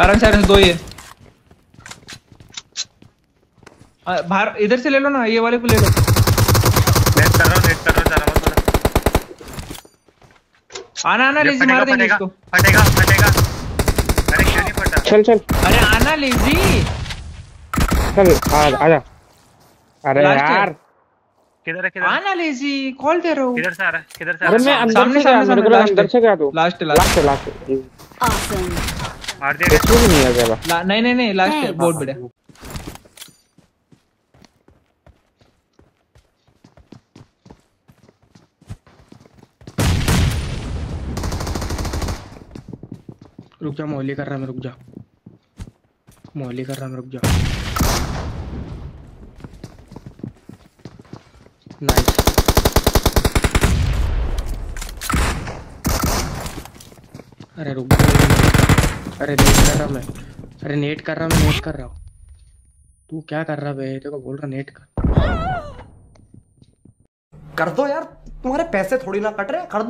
आराम से आराम से दो आ, बाहर इधर से ले लो ना ये वाले को ले लो। नेट कर रहा हूँ नेट कर रहा हूँ जरा मत आना आना ये लेजी मार देंगे इसको। फटेगा फटेगा। अरे क्यों नहीं फटा? चल चल। अरे आना लेजी चल आ आजा अरे यार। किधर है किधर आना लेजी कॉल दे रहा हूँ। किधर से आ रहा है किधर से आ रहा है? सामने, सामने, मेरे को अंदर से गया तू। Last last last Awesome. मार दिया नहीं आ गया ला, नहीं नहीं नहीं लास्ट है. बहुत रुक जा मोहल्ली कर रहा मैं रुक जा। मोहल्ली कर रहा मैं रुक जा। नाइस अरे रुक जा। अरे नेट कर रहा मैं। अरे नेट कर रहा मैं, नेट कर रहा हूँ। तू क्या कर रहा बे? तेरे को बोल रहा नेट कर। कर दो यार, तुम्हारे पैसे थोड़ी ना कट रहे कर दो।